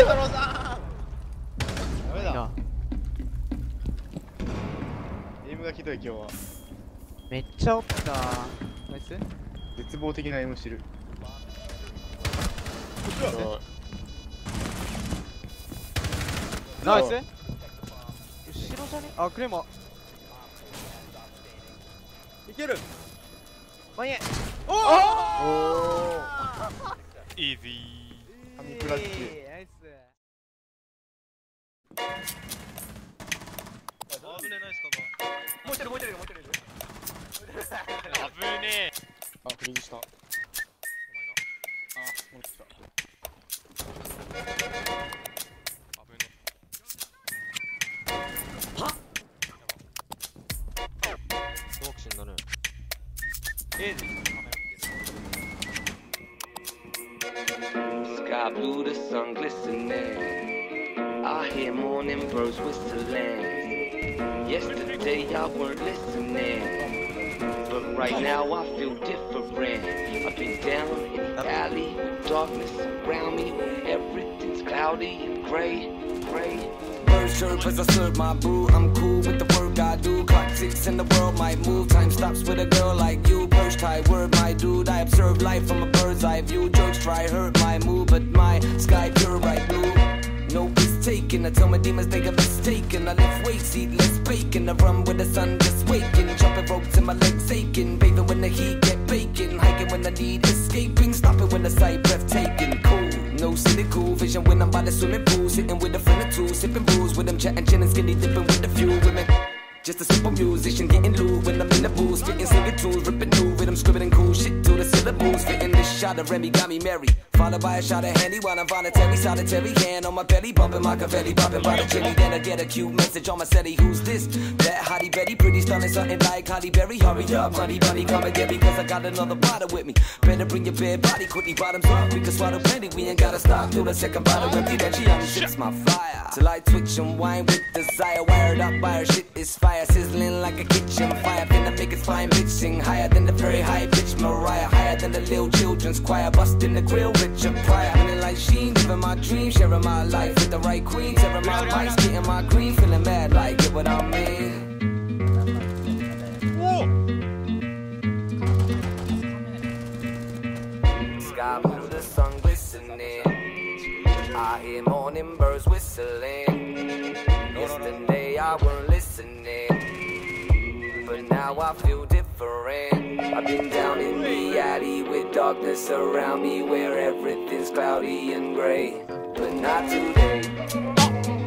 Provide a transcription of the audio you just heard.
イエトロさん。ダメだ。なエイムがひどい今日は。めっちゃおった。ナイス。絶望的なエイムしてる。ナイス。後ろじゃね？あクレーマいける。ー前へおおイー。ジ神クラッチ危ねえナイスカもう一人もう一人もう一人いるバー危ねえあフリーズしたあ戻ってきた危ねすごく死んだね A で Sky blue, the sun glistening. Morning birds whistling. Yesterday I weren't listening, but right now I feel different. I've been down in the alley, darkness around me, everything's cloudy and gray, gray. Birds chirp as I serve my brew. I'm cool with the work I do. Clock ticks and the world might move. Time stops with a girl like taken. I tell my demons they got mistaken. I lift weights, eat less bacon. I run with the sun just waking. Jumping ropes and my legs aching. Bathing when the heat get baking. Hiking when I need escaping. Stopping when the sight breathtaking. Cool. No cynical vision when I'm by the swimming pool. Sitting with a friend or two, sipping booze with them, chatting, chin and skinny dipping with a few women. Just a simple musician getting loose when I'm in the booth, spitting singing tunes, ripping new rhythm, scribbling cool shit to the syllables, fitting this shot of Remy got me merry. Followed by a shot of Henny while I'm voluntary, solitary hand on my belly, bumping Machiavelli, popping by the chili. Then I get a cute message on my setty. Who's this? That hottie Betty, pretty stunning, something like Halle Berry. Hurry up, honey bunny, come and get me, cause I got another bottle with me. Better bring your bed body, quickly bottoms up. We can swallow plenty, we ain't gotta stop till the second bottle empty. Then she unzips my fire. Till I twitch and whine with desire. Wired up by her shit is fire, sizzling like a kitchen fire. Finna make it fine, bitch, sing higher than the very high pitch Mariah. Higher than the little children's choir, busting the grill, with Richard Pryor. Feeling like Sheen, living my dream, sharing my life with the right queen. Tearing my mics, getting my green, feeling mad like, get what I mean. Sky blue, the sun glistening. I hear morning birds whistling. Yesterday I weren't listening, but now I feel different. I've been down in the alley with darkness around me, where everything's cloudy and gray, but not today.